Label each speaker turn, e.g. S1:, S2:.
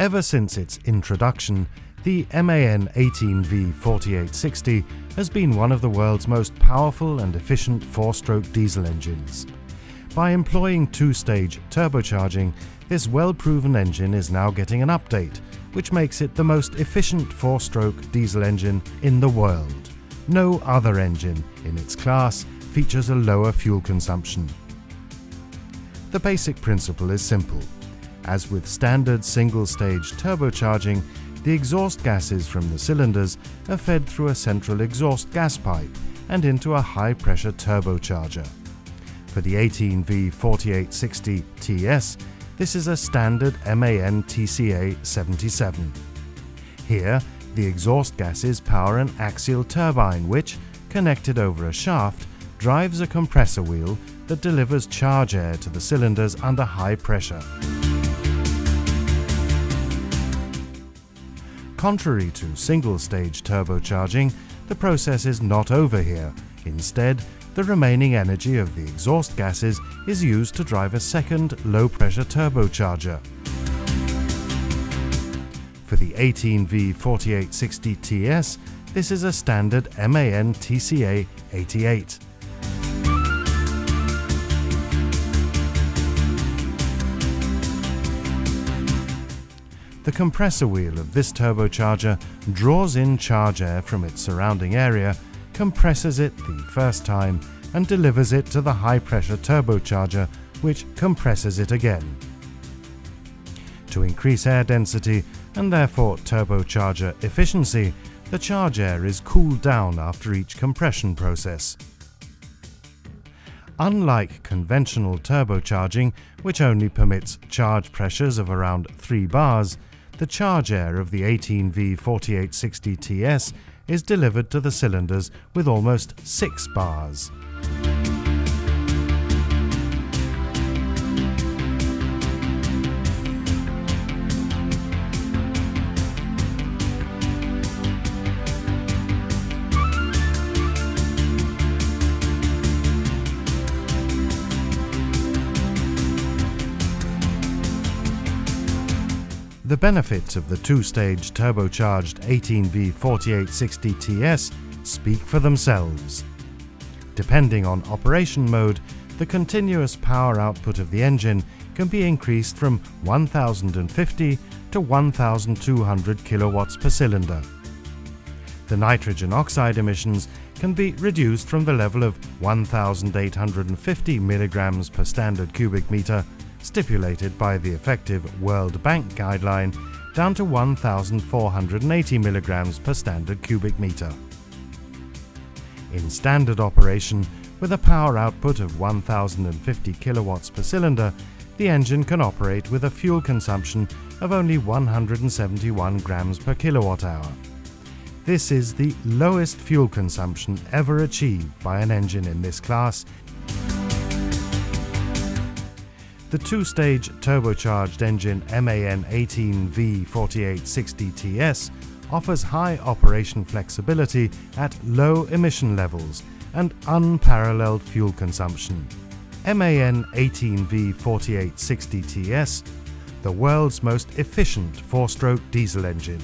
S1: Ever since its introduction, the MAN 18V48/60 has been one of the world's most powerful and efficient four-stroke diesel engines. By employing two-stage turbocharging, this well-proven engine is now getting an update, which makes it the most efficient four-stroke diesel engine in the world. No other engine in its class features a lower fuel consumption. The basic principle is simple. As with standard single-stage turbocharging, the exhaust gases from the cylinders are fed through a central exhaust gas pipe and into a high-pressure turbocharger. For the 18V48/60 TS, this is a standard MAN TCA 77. Here, the exhaust gases power an axial turbine which, connected over a shaft, drives a compressor wheel that delivers charge air to the cylinders under high pressure. Contrary to single-stage turbocharging, the process is not over here. Instead, the remaining energy of the exhaust gases is used to drive a second low-pressure turbocharger. For the 18V48/60 TS, this is a standard MAN TCA 88. The compressor wheel of this turbocharger draws in charge air from its surrounding area, compresses it the first time and delivers it to the high-pressure turbocharger which compresses it again. To increase air density and therefore turbocharger efficiency, the charge air is cooled down after each compression process. Unlike conventional turbocharging, which only permits charge pressures of around 3 bars, the charge air of the 18V48/60TS is delivered to the cylinders with almost 6 bars. The benefits of the two-stage turbocharged 18V48/60TS speak for themselves. Depending on operation mode, the continuous power output of the engine can be increased from 1050 to 1200 kilowatts per cylinder. The nitrogen oxide emissions can be reduced from the level of 1850 milligrams per standard cubic meter stipulated by the effective World Bank guideline down to 1,480 mg per standard cubic meter. In standard operation, with a power output of 1,050 kilowatts per cylinder, the engine can operate with a fuel consumption of only 171 grams per kilowatt hour. This is the lowest fuel consumption ever achieved by an engine in this class the two-stage turbocharged engine MAN 18V48/60TS offers high operation flexibility at low emission levels and unparalleled fuel consumption. MAN 18V48/60TS, the world's most efficient four-stroke diesel engine.